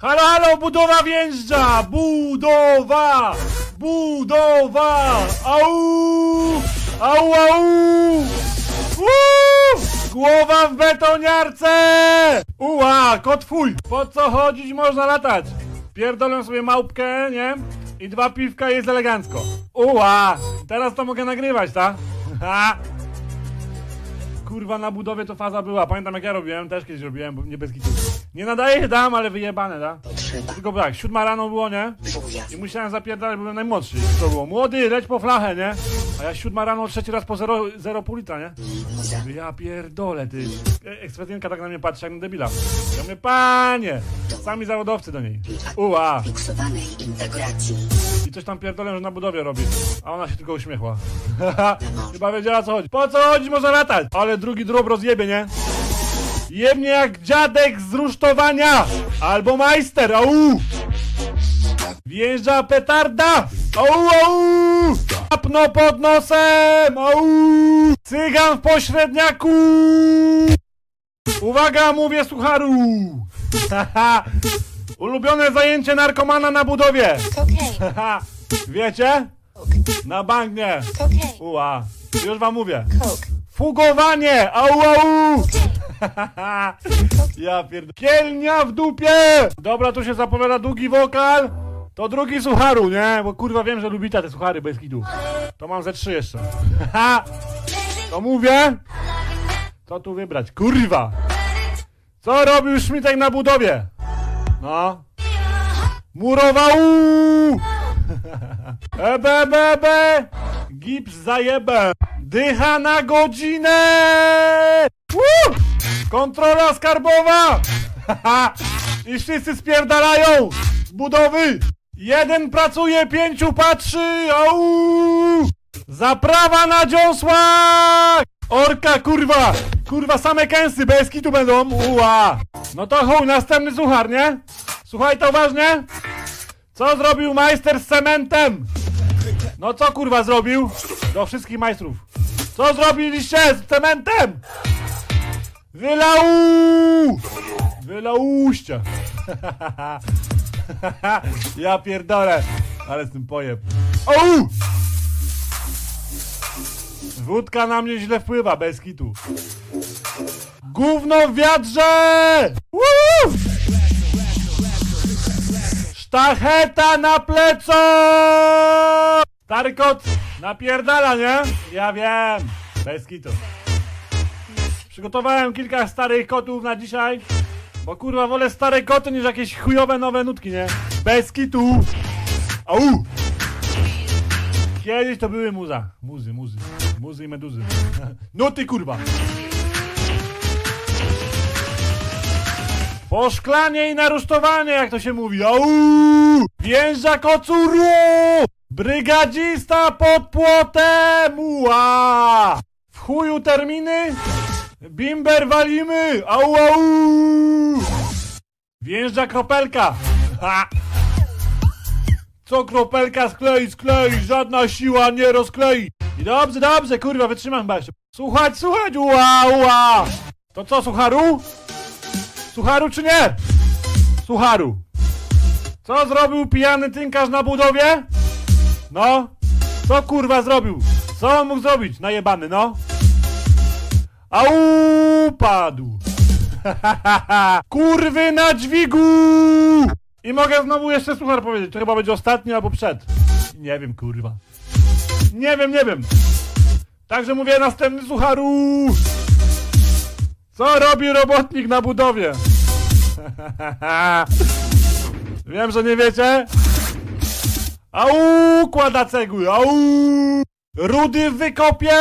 Halo, halo, budowa wjeżdża! Budowa! Budowa! Au! Au, au! Uuu! Głowa w betoniarce! Uła, kot! Po co chodzić można latać? Pierdolę sobie małpkę, nie? I dwa piwka jest elegancko. Uła! Teraz to mogę nagrywać, tak? Kurwa, na budowie to faza była. Pamiętam jak ja robiłem, też kiedyś robiłem, bo nie bez. Nie nadaje się dam, ale wyjebane, da? Tylko tak, siódma rano było, nie? I musiałem zapierdalać, byłem najmłodszy. To było, młody, leć po flachę, nie? A ja siódma rano, trzeci raz po 0,5 litra, nie? Ja pierdolę, ty. E- Ekspedientka tak na mnie patrzy jak na debila. Ja mówię, panie! Sami zawodowcy do niej. Uła! I coś tam pierdolę, że na budowie robi. A ona się tylko uśmiechła. Chyba wiedziała co chodzi. Po co chodzi, można latać! Ale drugi drób rozjebie, nie? Jemnie jak dziadek z rusztowania! Albo majster, au! Wjeżdża petarda! Au, au! Apno pod nosem! Au! Cygan w pośredniaku! Uwaga, mówię sucharu! Haha! Ulubione zajęcie narkomana na budowie! Haha! Wiecie? Na bank nie! Uła! Już wam mówię! Fugowanie! Au, au! ja pierd... Kielnia w dupie! Dobra, tu się zapowiada długi wokal. To drugi sucharu, nie? Bo kurwa wiem, że lubicie te suchary bez kitu. To mam ze trzy jeszcze. to mówię? Co tu wybrać? Kurwa! Co robił Szmitek na budowie? No. Murował! Ebe, ebe! Gips zajebę! Dycha na godzinę! Woo! Kontrola skarbowa! I wszyscy spierdalają! Z budowy! Jeden pracuje, pięciu patrzy! Au! Zaprawa na dziąsłach! Orka, kurwa! Kurwa, same kęsy, bez kitu będą! Uła! No to chuj, następny suchar, nie? Słuchaj to uważnie! Co zrobił majster z cementem? No co kurwa zrobił? Do wszystkich majstrów. Co zrobiliście z cementem? Wylał! Wylałuście. ja pierdolę. Ale z tym pojeb. Au! Wódka na mnie źle wpływa, bez kitu. Gówno w wiatrze! Woo! Sztacheta na pleco! Stary kot napierdala, nie? Ja wiem. Bez kitu. Przygotowałem kilka starych kotów na dzisiaj. Bo kurwa wolę stare koty niż jakieś chujowe nowe nutki, nie? Bez kitu. Au! Kiedyś to były muza. Muzy, muzy. Muzy i meduzy. Nuty kurwa. Poszklanie i narusztowanie, jak to się mówi. Au! Wjeżdża kocuru! Brygadzista pod płotem! Ua! W chuju terminy? Bimber walimy! Au, au! Kropelka! Ha! Co kropelka sklei, sklei, żadna siła nie rozklei. I dobrze, dobrze, kurwa, wytrzymam chyba jeszcze. Słuchać, słuchać, ua, ua! To co, sucharu? Sucharu czy nie? Sucharu. Co zrobił pijany tynkarz na budowie? No? Co kurwa zrobił? Co on mógł zrobić? Najebany, no? Au, padł. Kurwy na dźwigu! I mogę znowu jeszcze suchar powiedzieć. To chyba będzie ostatni albo przed. Nie wiem, kurwa. Nie wiem, nie wiem. Także mówię następny sucharu. Co robi robotnik na budowie? Wiem, że nie wiecie. Au, kłada cegły, au! Rudy wykopie!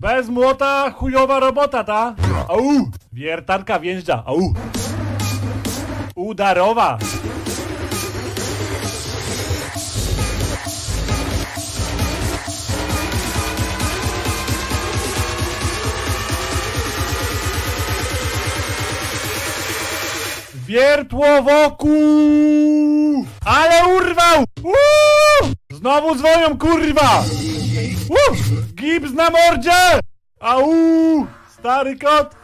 Bez młota chujowa robota, ta? Au! Wiertarka wjeżdża, au! Udarowa! Wiertło wokół! Ale urwał! Uuu! Znowu dzwonią, kurwa! Uuu! Gips na mordzie! Au! Stary kot!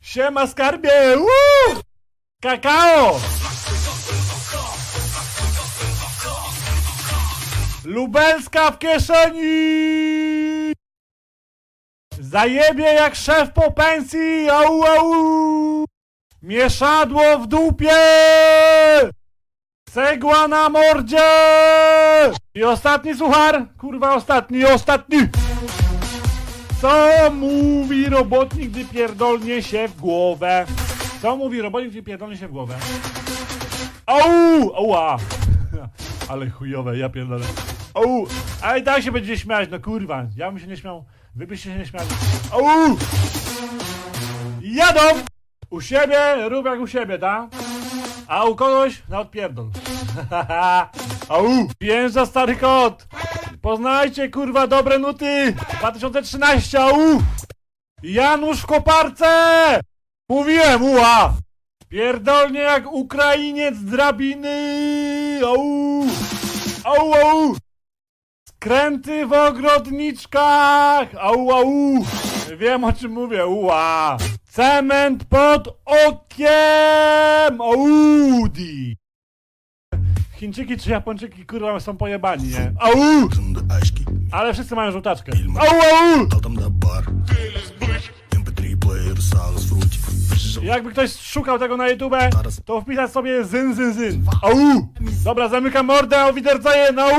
Siema skarbie! Kakao! Lubelska w kieszeni! Zajebie jak szef po pensji! Au, au! Mieszadło w dupie! Cegła na mordzie! I ostatni suchar! Kurwa, ostatni, ostatni! Co mówi robotnik, gdy pierdolnie się w głowę? Co mówi robotnik, gdy pierdolnie się w głowę? Au! Ała! Ale chujowe, ja pierdolę. Au! Ale i tak się będzie śmiać, no kurwa. Ja bym się nie śmiał. Wy byście się nie śmiali. Au! Jadą! U siebie, rób jak u siebie, da? A u kogoś na odpierdol. Au! Wjeżdża stary kot! Poznajcie kurwa dobre nuty! 2013, au! Janusz w koparce! Mówiłem, uła! Pierdolnie jak Ukrainiec z drabiny! Au! Au, au! Skręty w ogrodniczkach! Au, au! Wiem o czym mówię, uła! Cement pod okiem! Audi! Chińczyki czy Japończyki kurwa są pojebani, nie? Au! Ale wszyscy mają żółtaczkę. Au, au! Tal tam da bar. MP3 player, alles fruity. Jakby ktoś szukał tego na YouTube, to wpisać sobie zyn, zyn, zyn. Au! Dobra, zamykam mordę, o widzenia, no!